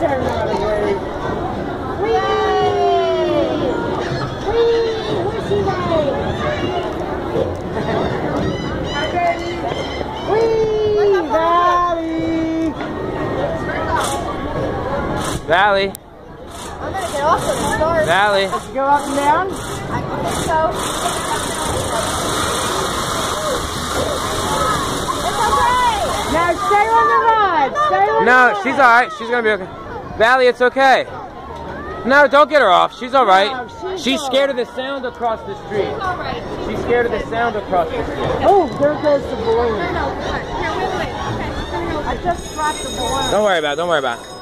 they're not awake. Whee! Whee! Where's he Whee! Valli! Valli, I'm gonna get off the start. Valli. Let's go up and down. I think so. It's okay. Now stay on the ride. Stay on the No, ride. she's all right. She's gonna be okay. Valli, it's okay. No, don't get her off. She's all right. No, she's She's all scared of the sound across the street. All right. She's scared of the sound across the street. Oh, there goes the balloon. No, no, come on. Here, wait, wait, wait. Okay. I just dropped the balloon. Don't worry about it. Don't worry about it.